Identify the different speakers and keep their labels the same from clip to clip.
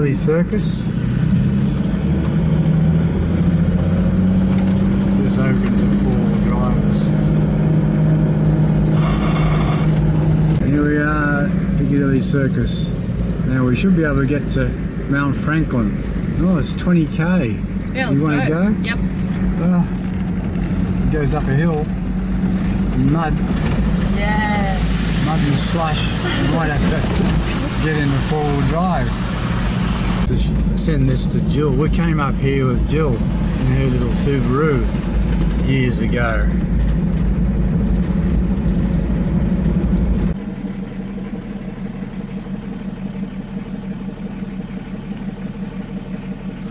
Speaker 1: Piccadilly Circus. It's just open to four drivers. Here we are, Piccadilly Circus. Now we should be able to get to Mount Franklin. Oh, it's 20k.
Speaker 2: Yeah,
Speaker 1: You
Speaker 2: let's
Speaker 1: wanna go?
Speaker 2: Yep.
Speaker 1: Oh, it goes up a hill. Mud,
Speaker 2: Yeah.
Speaker 1: mud and slush. You might have to get into four-wheel drive. To send this to Jill. We came up here with Jill in her little Subaru years ago.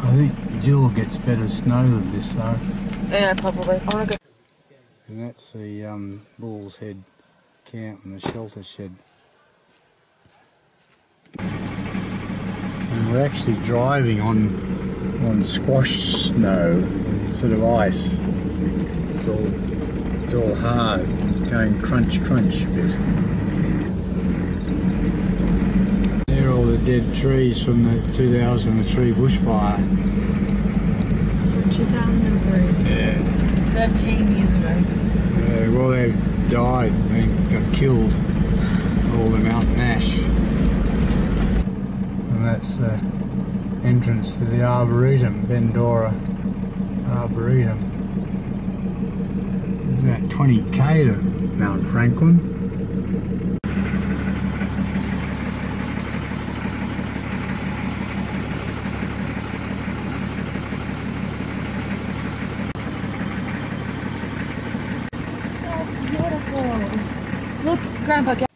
Speaker 1: I think Jill gets better snow than this though.
Speaker 2: Yeah, probably. I want to go.
Speaker 1: And that's the um, Bull's Head camp and the shelter shed. We're actually driving on on squash snow instead of ice. It's all it's all hard, going crunch crunch a bit. There are all the dead trees from the 2003 bushfire.
Speaker 2: From 2003.
Speaker 1: Yeah.
Speaker 2: 13 years ago.
Speaker 1: Uh, well, they died and got killed. All the mountain ash. And that's the entrance to the Arboretum, Bendora Arboretum. It's about 20k to Mount Franklin.
Speaker 2: So beautiful. Look, Grandpa.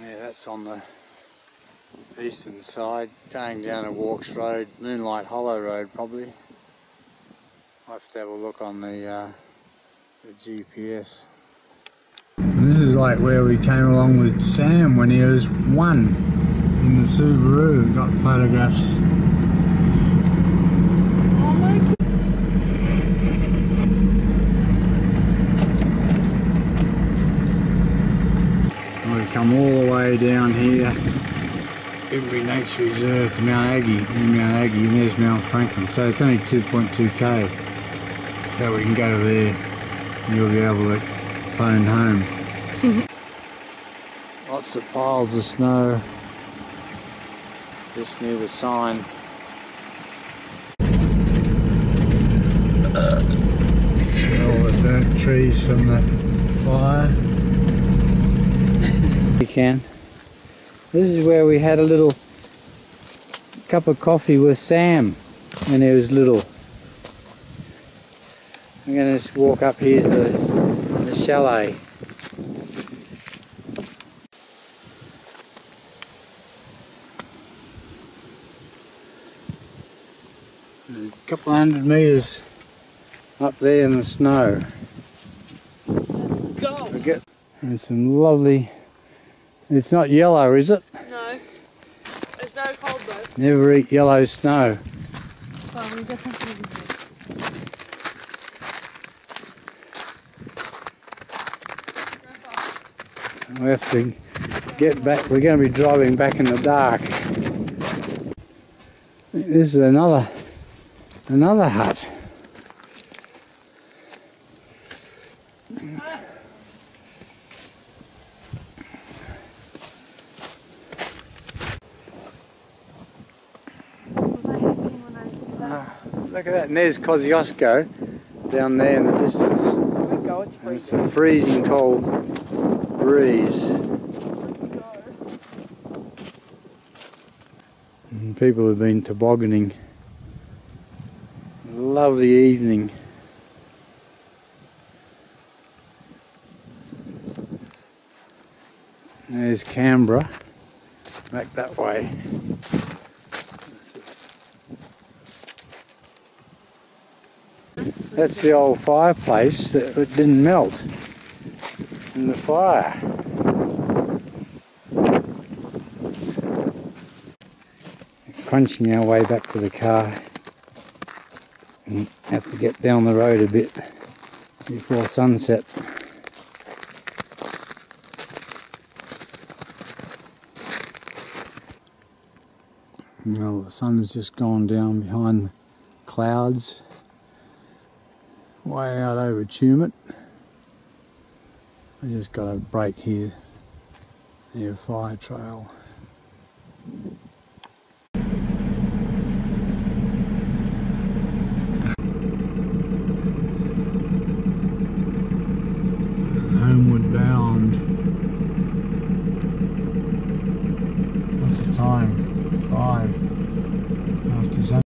Speaker 1: Yeah, that's on the eastern side, going down a Warks Road, Moonlight Hollow Road probably. I'll have to have a look on the, uh, the GPS. And this is like where we came along with Sam when he was one in the Subaru, got photographs.
Speaker 2: oh my god.
Speaker 1: And we come all the way down here, Bimberi Nature Reserve to Mount Aggie, near Mount Aggie, and there's Mount Franklin. So it's only 2.2k. So we can go there and you'll be able to phone home. Lots of piles of snow just near the sign. all the burnt trees from the fire. You can. This is where we had a little cup of coffee with Sam when he was little. I'm going to just walk up here to the, the chalet. A couple hundred metres up there in the snow.
Speaker 2: Go.
Speaker 1: We get and some lovely. It's not yellow, is it?
Speaker 2: No. It's very cold though.
Speaker 1: Never eat yellow snow.
Speaker 2: Well, we definitely
Speaker 1: We have to get back. We're going to be driving back in the dark. This is another another hut.
Speaker 2: Was I happy when I?
Speaker 1: Look at that. And there's Kosciuszko down there in the distance.
Speaker 2: Go. It's
Speaker 1: it's
Speaker 2: freezing.
Speaker 1: a freezing cold breeze. And people have been tobogganing. Lovely evening. There's Canberra, back that way. That's the old fireplace that didn't melt in the fire. Crunching our way back to the car and have to get down the road a bit. before sunset. Well, the sun's just gone down behind the clouds, way out over Tumut. I just got a break here near Fire Trail.